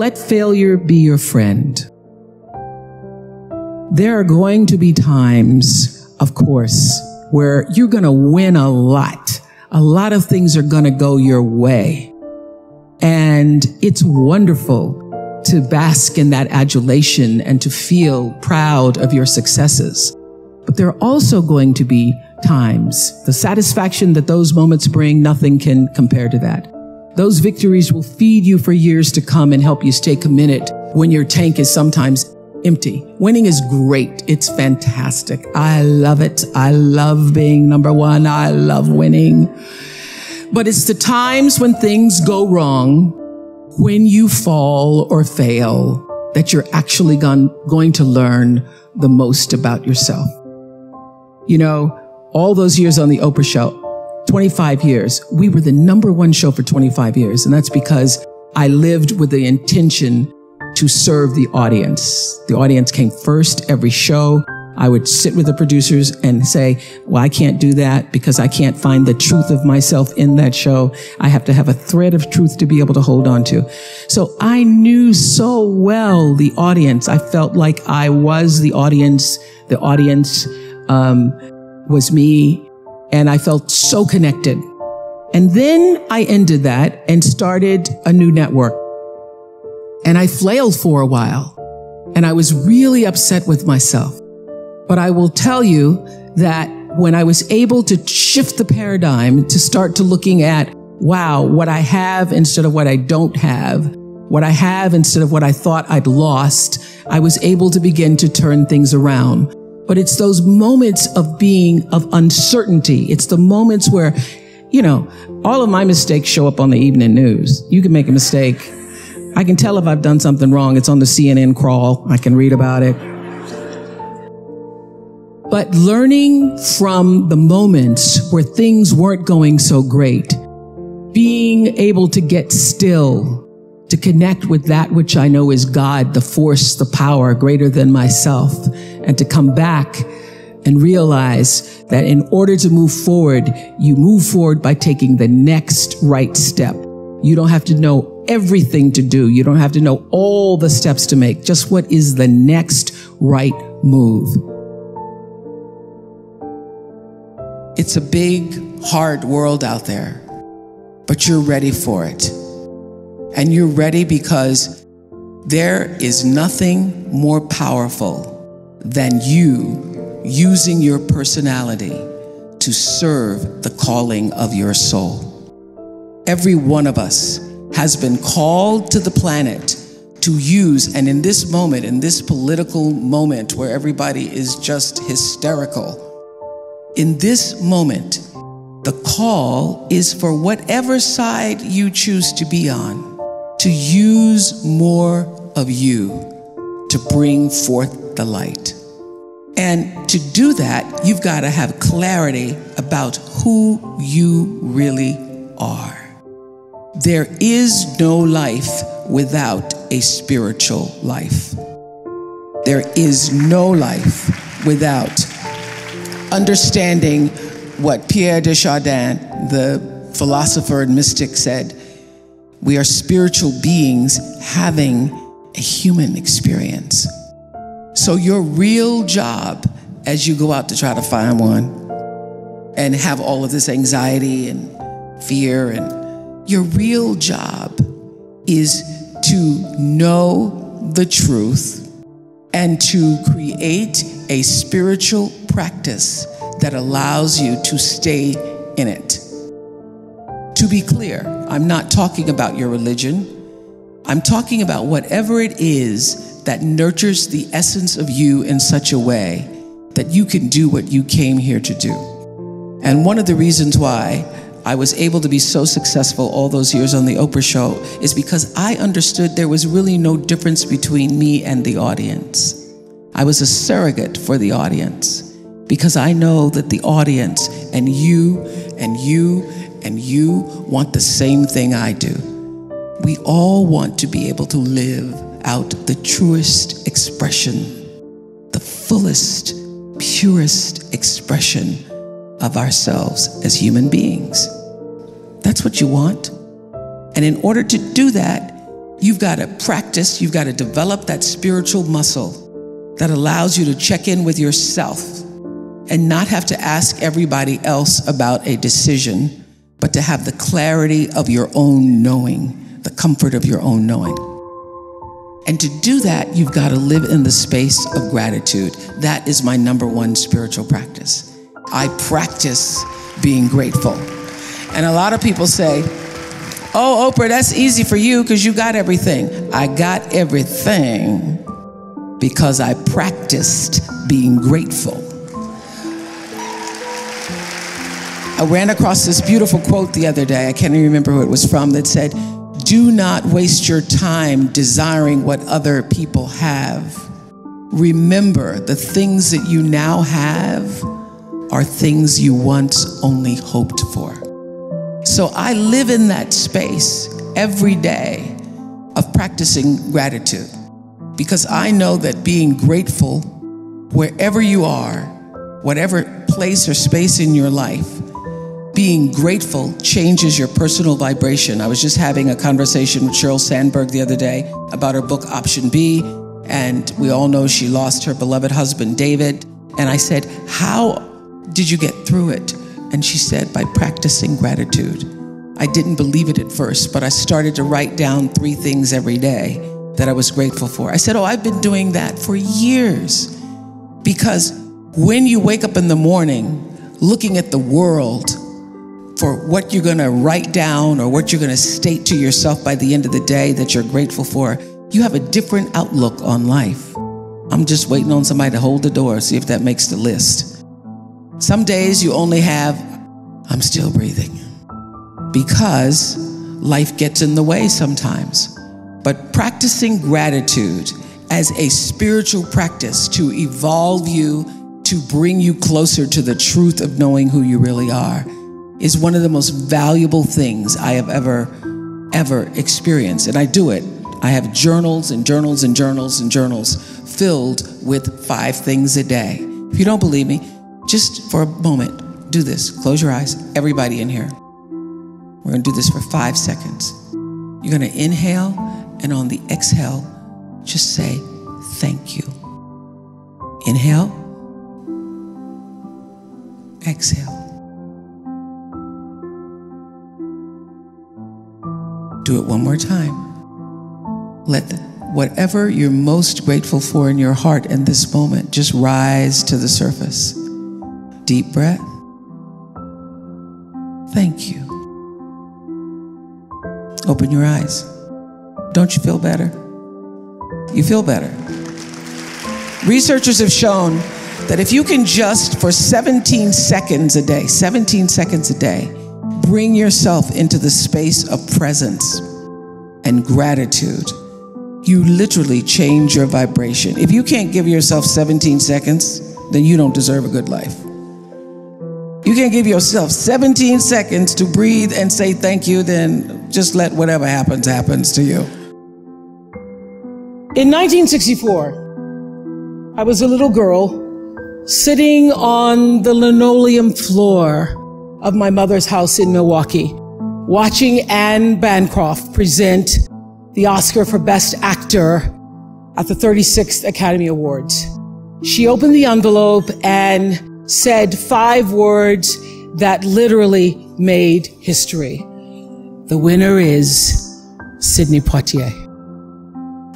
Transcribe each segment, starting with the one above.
Let failure be your friend. There are going to be times, of course, where you're going to win a lot. A lot of things are going to go your way. And it's wonderful to bask in that adulation and to feel proud of your successes. But there are also going to be times, the satisfaction that those moments bring, nothing can compare to that. Those victories will feed you for years to come and help you stay committed when your tank is sometimes empty. Winning is great. It's fantastic. I love it. I love being number one. I love winning. But it's the times when things go wrong when you fall or fail that you're actually going to learn the most about yourself. You know, all those years on the Oprah show, 25 years, we were the number one show for 25 years. And that's because I lived with the intention to serve the audience. The audience came first every show. I would sit with the producers and say, well, I can't do that because I can't find the truth of myself in that show. I have to have a thread of truth to be able to hold on to. So I knew so well the audience. I felt like I was the audience. The audience, um, was me and I felt so connected. And then I ended that and started a new network. And I flailed for a while and I was really upset with myself. But I will tell you that when I was able to shift the paradigm to start to looking at, wow, what I have instead of what I don't have, what I have instead of what I thought I'd lost, I was able to begin to turn things around. But it's those moments of being of uncertainty. It's the moments where, you know, all of my mistakes show up on the evening news. You can make a mistake. I can tell if I've done something wrong. It's on the CNN crawl. I can read about it. But learning from the moments where things weren't going so great, being able to get still, to connect with that which I know is God, the force, the power greater than myself, and to come back and realize that in order to move forward, you move forward by taking the next right step. You don't have to know everything to do. You don't have to know all the steps to make. Just what is the next right move? It's a big, hard world out there, but you're ready for it. And you're ready because there is nothing more powerful than you using your personality to serve the calling of your soul. Every one of us has been called to the planet to use, and in this moment, in this political moment where everybody is just hysterical, in this moment, the call is for whatever side you choose to be on, to use more of you to bring forth the light. And to do that, you've got to have clarity about who you really are. There is no life without a spiritual life. There is no life without understanding what Pierre de Chardin, the philosopher and mystic, said we are spiritual beings having a human experience. So, your real job as you go out to try to find one and have all of this anxiety and fear, and your real job is to know the truth and to create a spiritual practice that allows you to stay in it. To be clear, I'm not talking about your religion. I'm talking about whatever it is that nurtures the essence of you in such a way that you can do what you came here to do. And one of the reasons why I was able to be so successful all those years on the Oprah show is because I understood there was really no difference between me and the audience. I was a surrogate for the audience because I know that the audience and you and you and you want the same thing I do. We all want to be able to live out the truest expression, the fullest, purest expression of ourselves as human beings. That's what you want. And in order to do that, You've got to practice, you've got to develop that spiritual muscle that allows you to check in with yourself and not have to ask everybody else about a decision, but to have the clarity of your own knowing, the comfort of your own knowing. And to do that, you've got to live in the space of gratitude. That is my number one spiritual practice. I practice being grateful. And a lot of people say, Oh, Oprah, that's easy for you because you got everything. I got everything because I practiced being grateful. I ran across this beautiful quote the other day. I can't even remember who it was from that said, Do not waste your time desiring what other people have. Remember, the things that you now have are things you once only hoped for. So I live in that space every day of practicing gratitude because I know that being grateful wherever you are, whatever place or space in your life, being grateful changes your personal vibration. I was just having a conversation with Sheryl Sandberg the other day about her book Option B, and we all know she lost her beloved husband, David. And I said, How did you get through it? And she said, by practicing gratitude. I didn't believe it at first, but I started to write down three things every day that I was grateful for. I said, Oh, I've been doing that for years. Because when you wake up in the morning looking at the world for what you're gonna write down or what you're gonna state to yourself by the end of the day that you're grateful for, you have a different outlook on life. I'm just waiting on somebody to hold the door, see if that makes the list. Some days you only have, I'm still breathing, because life gets in the way sometimes. But practicing gratitude as a spiritual practice to evolve you, to bring you closer to the truth of knowing who you really are, is one of the most valuable things I have ever, ever experienced. And I do it. I have journals and journals and journals and journals filled with five things a day. If you don't believe me, just for a moment, do this. Close your eyes, everybody in here. We're gonna do this for five seconds. You're gonna inhale, and on the exhale, just say, Thank you. Inhale, exhale. Do it one more time. Let whatever you're most grateful for in your heart in this moment just rise to the surface. Deep breath. Thank you. Open your eyes. Don't you feel better? You feel better. Researchers have shown that if you can just for 17 seconds a day, 17 seconds a day, bring yourself into the space of presence and gratitude, you literally change your vibration. If you can't give yourself 17 seconds, then you don't deserve a good life. You can't give yourself 17 seconds to breathe and say thank you, then just let whatever happens, happens to you. In 1964, I was a little girl sitting on the linoleum floor of my mother's house in Milwaukee, watching Anne Bancroft present the Oscar for Best Actor at the 36th Academy Awards. She opened the envelope and said five words that literally made history. The winner is Sidney Poitier.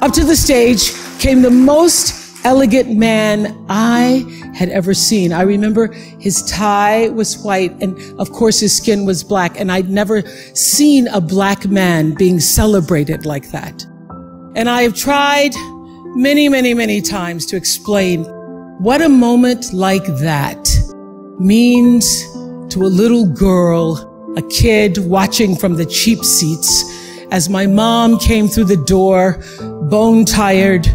Up to the stage came the most elegant man I had ever seen. I remember his tie was white and of course his skin was black and I'd never seen a black man being celebrated like that. And I have tried many, many, many times to explain what a moment like that means to a little girl, a kid watching from the cheap seats as my mom came through the door, bone tired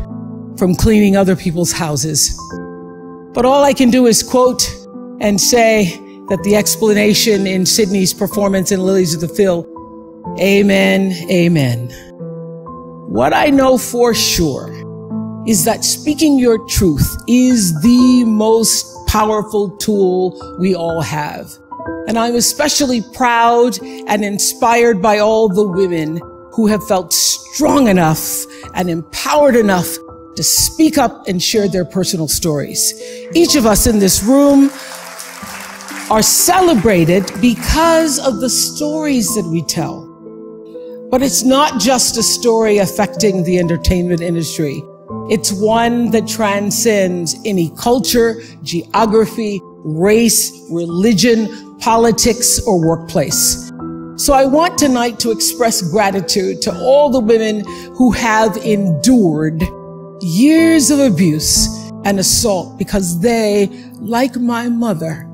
from cleaning other people's houses. But all I can do is quote and say that the explanation in Sidney's performance in Lilies of the Field, amen, amen. What I know for sure is that speaking your truth is the most powerful tool we all have. And I'm especially proud and inspired by all the women who who have felt strong enough and empowered enough to speak up and share their personal stories. Each of us in this room are celebrated because of the stories that we tell. But it's not just a story affecting the entertainment industry. It's one that transcends any culture, geography, race, religion, politics, or workplace. So I want tonight to express gratitude to all the women who have endured years of abuse and assault because they, like my mother,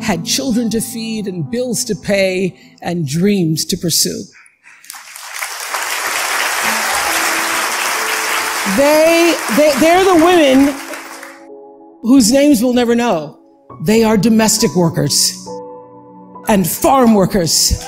had children to feed and bills to pay and dreams to pursue. They, they, they're the women whose names we'll never know. They are domestic workers and farm workers.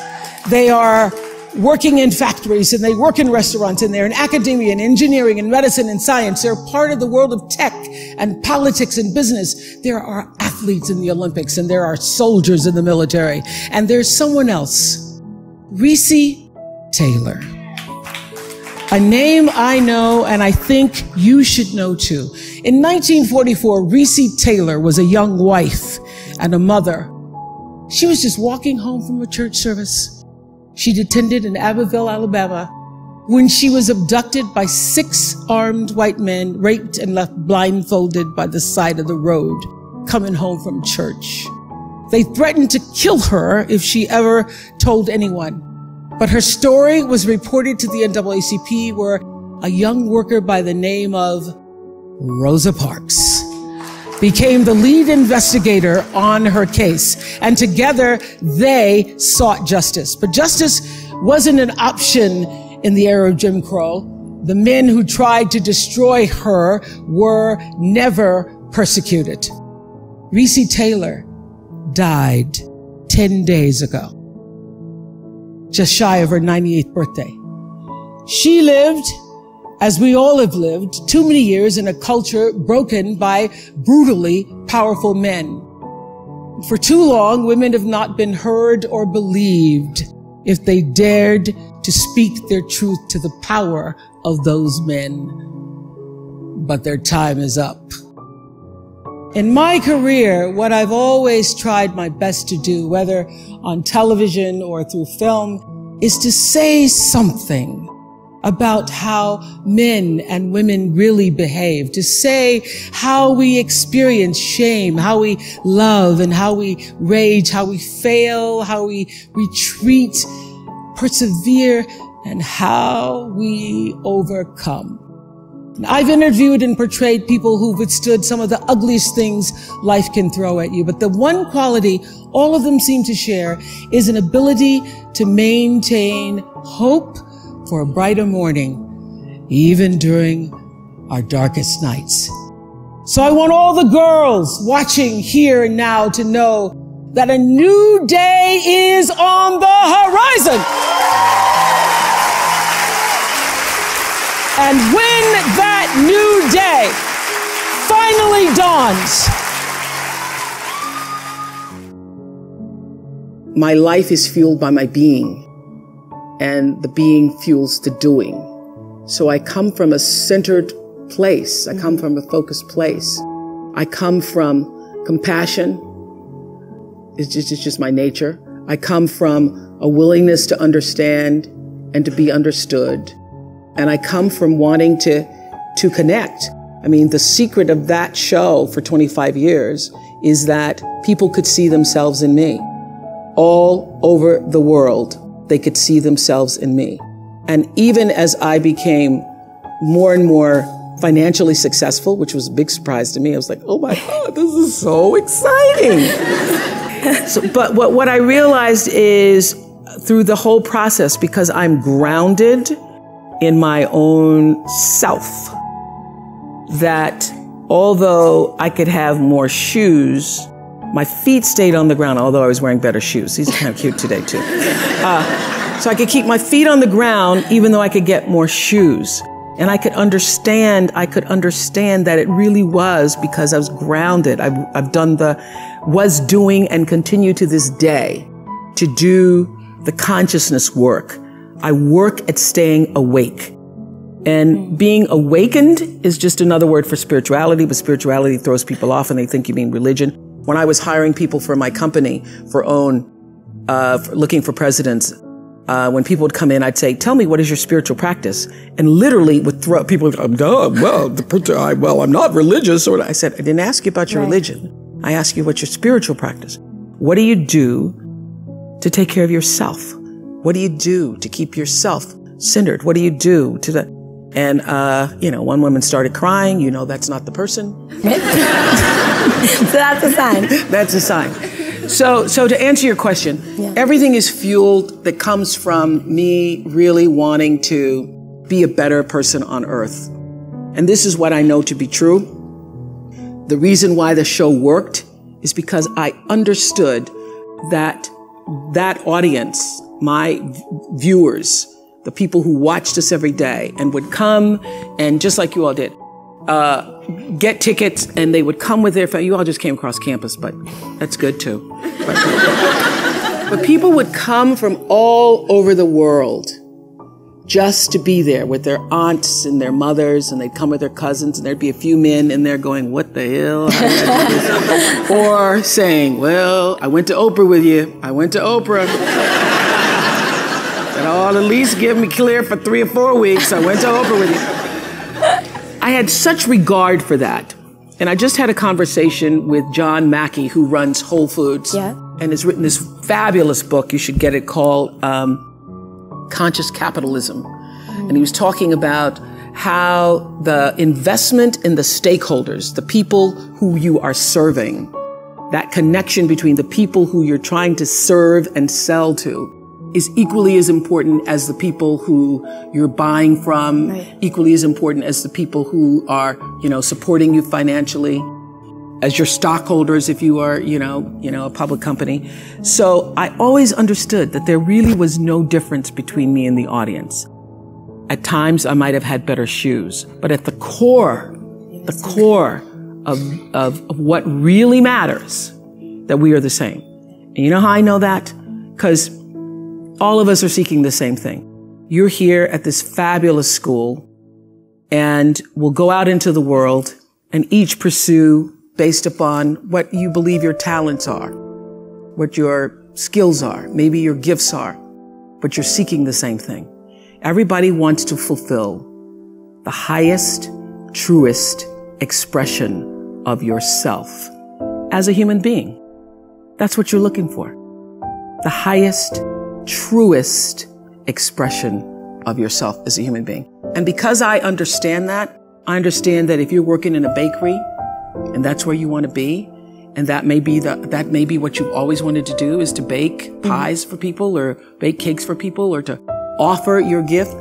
They are working in factories and they work in restaurants and they're in academia and engineering and medicine and science. They're part of the world of tech and politics and business. There are athletes in the Olympics and there are soldiers in the military. And there's someone else, Recy Taylor. A name I know and I think you should know too. In 1944, Recy Taylor was a young wife and a mother. She was just walking home from a church service She'd attended in Abbeville, Alabama, when she was abducted by six armed white men, raped and left blindfolded by the side of the road, coming home from church. They threatened to kill her if she ever told anyone. But her story was reported to the NAACP where a young worker by the name of Rosa Parks became the lead investigator on her case. And together they sought justice. But justice wasn't an option in the era of Jim Crow. The men who tried to destroy her were never persecuted. Recy Taylor died 10 days ago, just shy of her 98th birthday. She lived as we all have lived too many years in a culture broken by brutally powerful men. For too long, women have not been heard or believed if they dared to speak their truth to the power of those men. But their time is up. In my career, what I've always tried my best to do, whether on television or through film, is to say something about how men and women really behave, to say how we experience shame, how we love and how we rage, how we fail, how we retreat, persevere, and how we overcome. I've interviewed and portrayed people who've withstood some of the ugliest things life can throw at you. But the one quality all of them seem to share is an ability to maintain hope, for a brighter morning, even during our darkest nights. So I want all the girls watching here and now to know that a new day is on the horizon. And when that new day finally dawns, my life is fueled by my being and the being fuels the doing. So I come from a centered place. I come from a focused place. I come from compassion. It's just, it's just my nature. I come from a willingness to understand and to be understood. And I come from wanting to, to connect. I mean, the secret of that show for 25 years is that people could see themselves in me all over the world they could see themselves in me. And even as I became more and more financially successful, which was a big surprise to me, I was like, oh my God, this is so exciting. so, but what, what I realized is through the whole process, because I'm grounded in my own self, that although I could have more shoes, my feet stayed on the ground, although I was wearing better shoes. These are kind of cute today, too. Uh, so I could keep my feet on the ground, even though I could get more shoes. And I could understand, I could understand that it really was because I was grounded. I've, I've done the, was doing and continue to this day to do the consciousness work I work at staying awake. And being awakened is just another word for spirituality, but spirituality throws people off and they think you mean religion. When I was hiring people for my company for OWN, uh, for looking for presidents, uh, when people would come in, I'd say, "Tell me what is your spiritual practice?" And literally would throw people. Would go, well, the, I, well, I'm not religious. Or I said, I didn't ask you about your right. religion. I asked you what's your spiritual practice. What do you do to take care of yourself? What do you do to keep yourself centered? What do you do to the and, uh, you know, one woman started crying. You know, that's not the person. so that's a sign. that's a sign. So, so to answer your question, yeah. everything is fueled that comes from me really wanting to be a better person on earth. And this is what I know to be true. The reason why the show worked is because I understood that that audience, my viewers, the people who watched us every day and would come and just like you all did, uh, get tickets and they would come with their family. You all just came across campus, but that's good too. But, but people would come from all over the world just to be there with their aunts and their mothers, and they'd come with their cousins, and there'd be a few men in there going, What the hell? or saying, Well, I went to Oprah with you. I went to Oprah. and all at least give me clear for three or four weeks. I went to Oprah with you. I had such regard for that. And I just had a conversation with John Mackey, who runs Whole Foods. Yeah. And has written this fabulous book. You should get it called um, conscious capitalism. Mm. And he was talking about how the investment in the stakeholders, the people who you are serving, that connection between the people who you're trying to serve and sell to is equally as important as the people who you're buying from, right. equally as important as the people who are, you know, supporting you financially as your stockholders if you are, you know, you know, a public company. So I always understood that there really was no difference between me and the audience. At times I might have had better shoes, but at the core, the core of, of, of what really matters, that we are the same. And you know how I know that? Because all of us are seeking the same thing. You're here at this fabulous school and we'll go out into the world and each pursue based upon what you believe your talents are, what your skills are, maybe your gifts are, but you're seeking the same thing. Everybody wants to fulfill the highest, truest expression of yourself as a human being. That's what you're looking for. The highest, truest expression of yourself as a human being. And because I understand that, I understand that if you're working in a bakery and that's where you want to be and that may be the that may be what you've always wanted to do is to bake mm-hmm. pies for people or bake cakes for people or to offer your gift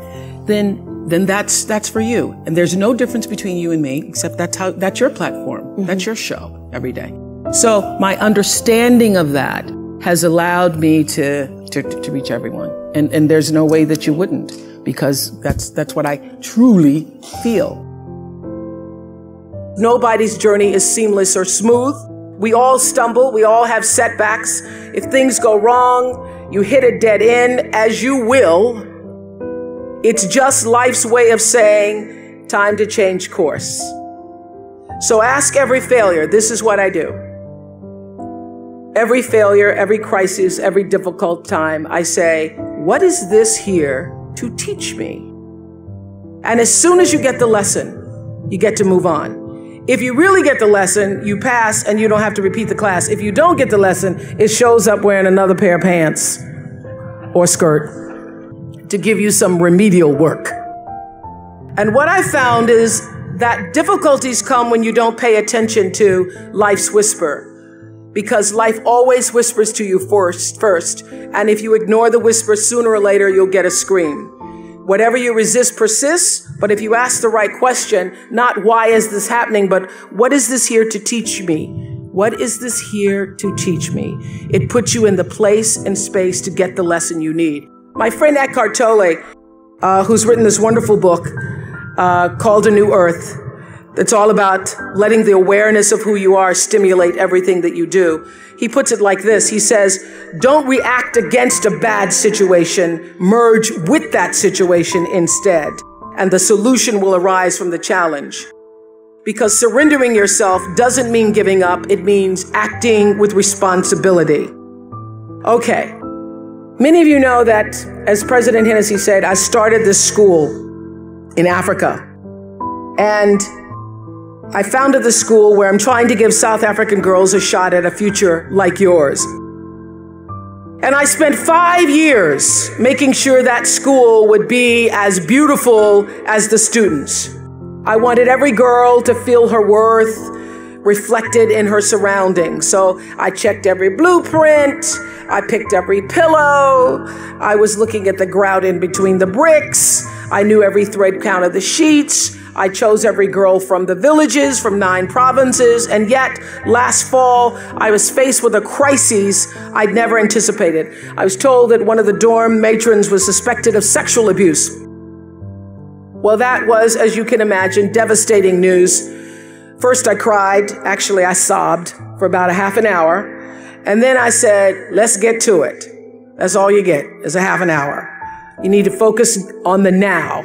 then then that's that's for you and there's no difference between you and me except that's how that's your platform mm-hmm. that's your show every day so my understanding of that has allowed me to, to to reach everyone and and there's no way that you wouldn't because that's that's what I truly feel Nobody's journey is seamless or smooth. We all stumble. We all have setbacks. If things go wrong, you hit a dead end as you will. It's just life's way of saying, time to change course. So ask every failure. This is what I do. Every failure, every crisis, every difficult time, I say, what is this here to teach me? And as soon as you get the lesson, you get to move on. If you really get the lesson, you pass and you don't have to repeat the class. If you don't get the lesson, it shows up wearing another pair of pants or skirt to give you some remedial work. And what I found is that difficulties come when you don't pay attention to life's whisper. Because life always whispers to you first, first. And if you ignore the whisper, sooner or later, you'll get a scream. Whatever you resist persists, but if you ask the right question, not why is this happening, but what is this here to teach me? What is this here to teach me? It puts you in the place and space to get the lesson you need. My friend Eckhart Tolle, uh, who's written this wonderful book uh, called A New Earth, It's all about letting the awareness of who you are stimulate everything that you do. He puts it like this. He says, don't react against a bad situation, merge with that situation instead. And the solution will arise from the challenge. Because surrendering yourself doesn't mean giving up. It means acting with responsibility. Okay. Many of you know that, as President Hennessy said, I started this school in Africa. And I founded the school where I'm trying to give South African girls a shot at a future like yours. And I spent five years making sure that school would be as beautiful as the students. I wanted every girl to feel her worth reflected in her surroundings. So I checked every blueprint. I picked every pillow. I was looking at the grout in between the bricks. I knew every thread count of the sheets. I chose every girl from the villages, from nine provinces, and yet last fall I was faced with a crisis I'd never anticipated. I was told that one of the dorm matrons was suspected of sexual abuse. Well, that was, as you can imagine, devastating news. First, I cried. Actually, I sobbed for about a half an hour. And then I said, let's get to it. That's all you get is a half an hour. You need to focus on the now,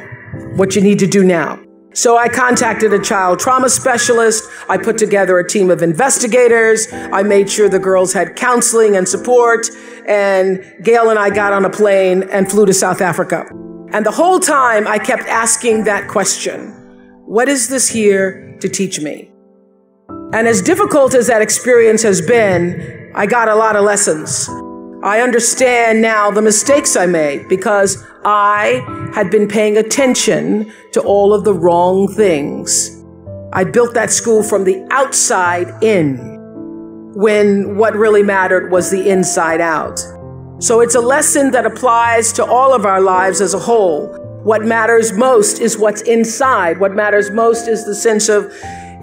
what you need to do now. So I contacted a child trauma specialist. I put together a team of investigators. I made sure the girls had counseling and support. And Gail and I got on a plane and flew to South Africa. And the whole time I kept asking that question. What is this here to teach me? And as difficult as that experience has been, I got a lot of lessons. I understand now the mistakes I made because I had been paying attention to all of the wrong things. I built that school from the outside in when what really mattered was the inside out. So it's a lesson that applies to all of our lives as a whole. What matters most is what's inside. What matters most is the sense of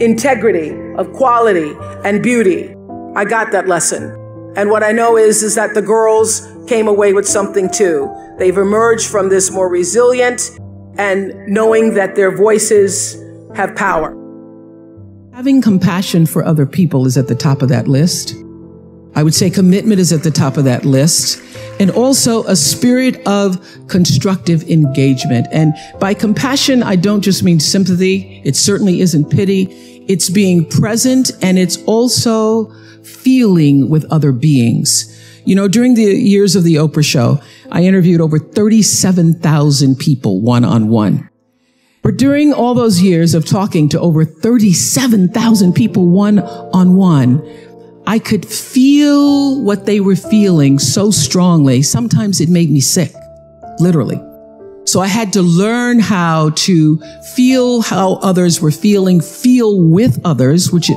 integrity, of quality and beauty. I got that lesson. And what I know is, is that the girls came away with something too. They've emerged from this more resilient and knowing that their voices have power. Having compassion for other people is at the top of that list. I would say commitment is at the top of that list. And also a spirit of constructive engagement. And by compassion, I don't just mean sympathy. It certainly isn't pity. It's being present and it's also feeling with other beings. You know, during the years of the Oprah show, I interviewed over 37,000 people one on one. But during all those years of talking to over 37,000 people one on one, I could feel what they were feeling so strongly. Sometimes it made me sick, literally. So I had to learn how to feel how others were feeling, feel with others, which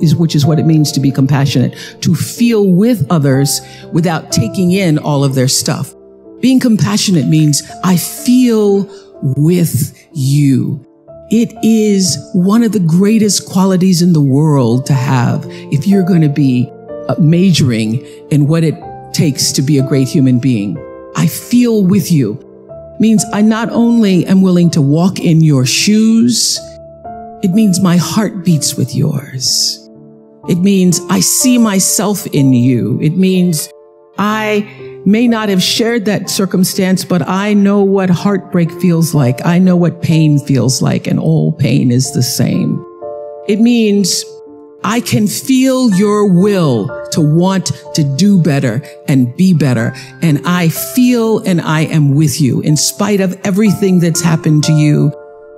is, which is what it means to be compassionate, to feel with others without taking in all of their stuff. Being compassionate means I feel with you. It is one of the greatest qualities in the world to have if you're going to be uh, majoring in what it takes to be a great human being. I feel with you means I not only am willing to walk in your shoes, it means my heart beats with yours. It means I see myself in you. It means I may not have shared that circumstance, but I know what heartbreak feels like. I know what pain feels like, and all pain is the same. It means I can feel your will to want to do better and be better. And I feel and I am with you in spite of everything that's happened to you.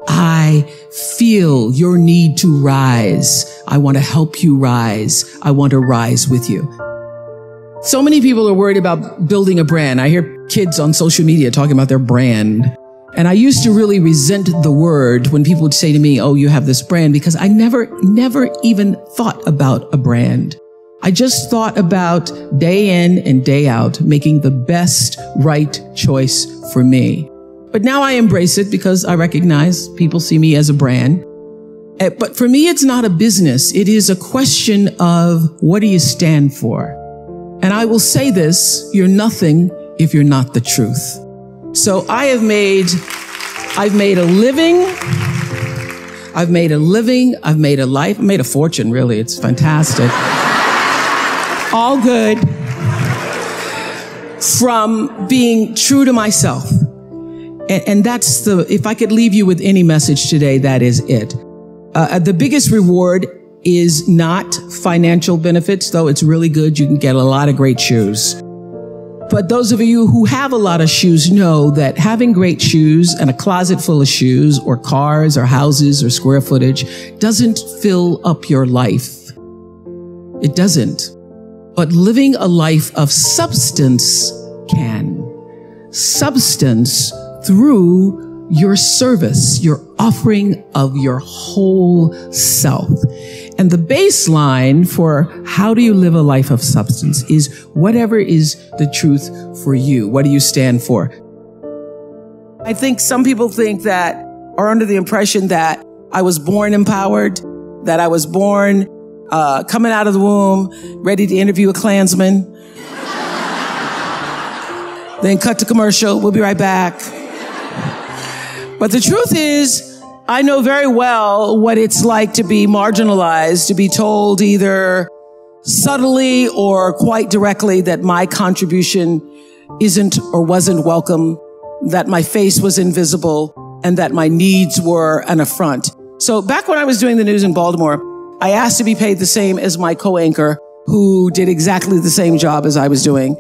I feel your need to rise. I want to help you rise. I want to rise with you. So many people are worried about building a brand. I hear kids on social media talking about their brand. And I used to really resent the word when people would say to me, Oh, you have this brand because I never, never even thought about a brand. I just thought about day in and day out making the best right choice for me. But now I embrace it because I recognize people see me as a brand. Eh, but for me, it's not a business. It is a question of what do you stand for? And I will say this, you're nothing if you're not the truth. So I have made, I've made a living. I've made a living. I've made a life. I've made a fortune, really. It's fantastic. All good from being true to myself. And, and, that's the, if I could leave you with any message today, that is it. Uh, uh, the biggest reward is not financial benefits, though it's really good. You can get a lot of great shoes. But those of you who have a lot of shoes know that having great shoes and a closet full of shoes or cars or houses or square footage doesn't fill up your life. It doesn't. But living a life of substance can. Substance through your service, your offering of your whole self. And the baseline for how do you live a life of substance is whatever is the truth for you. What do you stand for? I think some people think that are under the impression that I was born empowered, that I was born uh, coming out of the womb, ready to interview a Klansman. then cut to commercial. We'll be right back. But the truth is, I know very well what it's like to be marginalized, to be told either subtly or quite directly that my contribution isn't or wasn't welcome, that my face was invisible, and that my needs were an affront. So back when I was doing the news in Baltimore, I asked to be paid the same as my co-anchor who did exactly the same job as I was doing.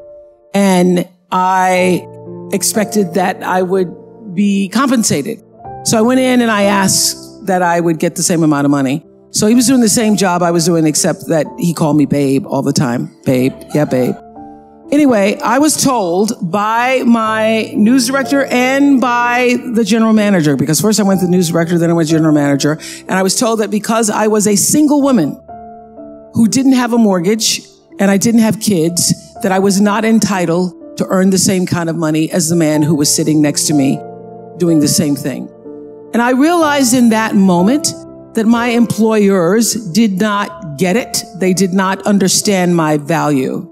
And I expected that I would be compensated. So I went in and I asked that I would get the same amount of money. So he was doing the same job I was doing, except that he called me babe all the time. Babe. Yeah, babe. Anyway, I was told by my news director and by the general manager, because first I went to the news director, then I went to general manager, and I was told that because I was a single woman who didn't have a mortgage and I didn't have kids, that I was not entitled to earn the same kind of money as the man who was sitting next to me doing the same thing. And I realized in that moment that my employers did not get it. They did not understand my value.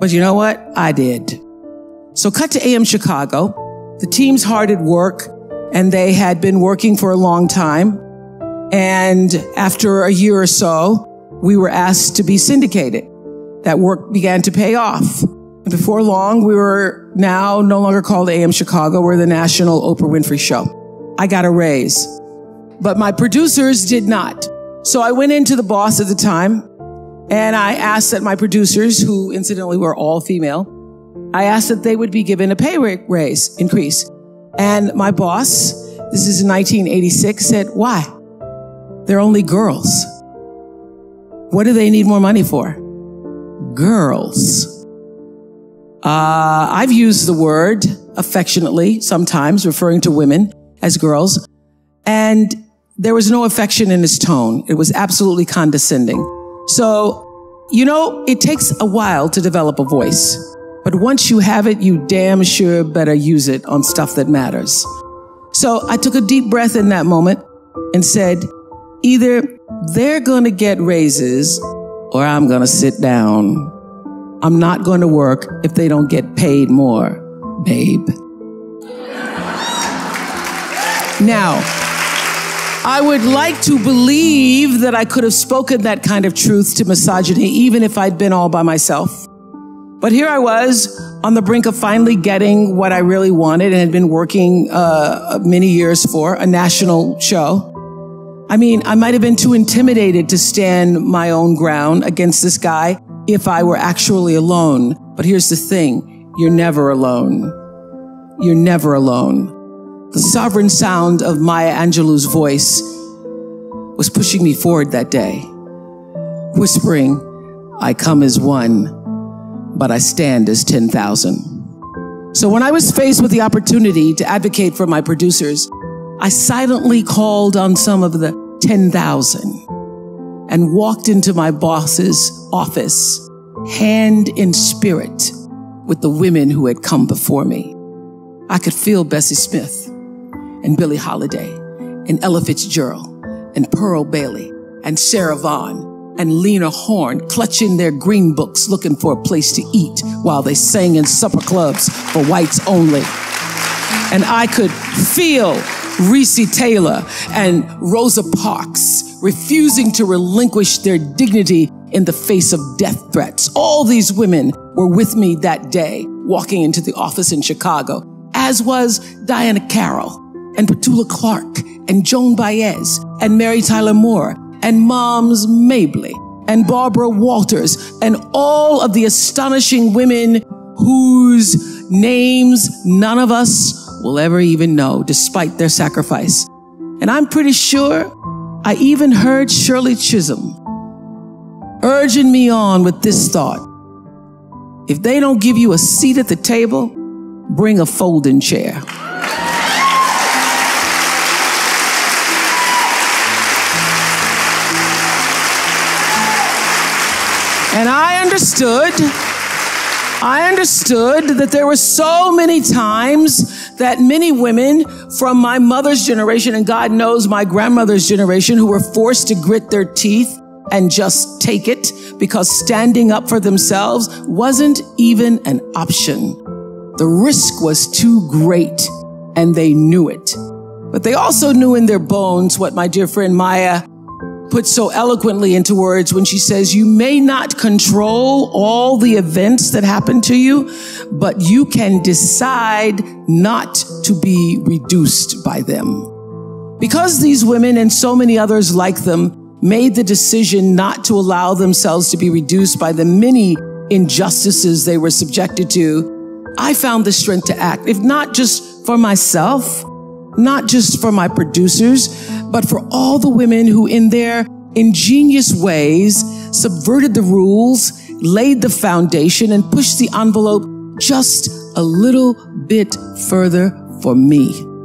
But you know what? I did. So cut to AM Chicago. The team's hard at work and they had been working for a long time. And after a year or so, we were asked to be syndicated. That work began to pay off. And before long, we were now no longer called AM Chicago. We're the national Oprah Winfrey show. I got a raise. But my producers did not. So I went into the boss at the time and I asked that my producers, who incidentally were all female, I asked that they would be given a pay raise increase. And my boss, this is 1986, said, why? They're only girls. What do they need more money for? Girls. Uh, I've used the word affectionately sometimes referring to women as girls. And there was no affection in his tone. It was absolutely condescending. So, you know, it takes a while to develop a voice. But once you have it, you damn sure better use it on stuff that matters. So I took a deep breath in that moment and said, either they're going to get raises or I'm going to sit down. I'm not going to work if they don't get paid more, babe. Now, I would like to believe that I could have spoken that kind of truth to misogyny, even if I'd been all by myself. But here I was on the brink of finally getting what I really wanted and had been working uh, many years for a national show. I mean, I might have been too intimidated to stand my own ground against this guy if I were actually alone. But here's the thing. You're never alone. You're never alone. The sovereign sound of Maya Angelou's voice was pushing me forward that day, whispering, I come as one, but I stand as 10,000. So when I was faced with the opportunity to advocate for my producers, I silently called on some of the 10,000 and walked into my boss's office, hand in spirit, with the women who had come before me. I could feel Bessie Smith and Billie Holiday and Ella Fitzgerald and Pearl Bailey and Sarah Vaughan and Lena Horne clutching their green books looking for a place to eat while they sang in supper clubs for whites only. And I could feel Recy Taylor and Rosa Parks, refusing to relinquish their dignity in the face of death threats. All these women were with me that day, walking into the office in Chicago, as was Diahann Carroll and Petula Clark and Joan Baez and Mary Tyler Moore and Moms Mabley and Barbara Walters and all of the astonishing women whose names none of us will ever even know, despite their sacrifice. And I'm pretty sure I even heard Shirley Chisholm urging me on with this thought. If they don't give you a seat at the table, bring a folding chair. And I understood, I understood that there were so many times that many women from my mother's generation, and God knows my grandmother's generation, who were forced to grit their teeth and just take it because standing up for themselves wasn't even an option. The risk was too great and they knew it. But they also knew in their bones what my dear friend Maya put so eloquently into words when she says, you may not control all the events that happen to you, but you can decide not to be reduced by them. Because these women and so many others like them made the decision not to allow themselves to be reduced by the many injustices they were subjected to, I found the strength to act, if not just for myself, not just for my producers, but for all the women who in their ingenious ways subverted the rules, laid the foundation and pushed the envelope just a little bit further for me.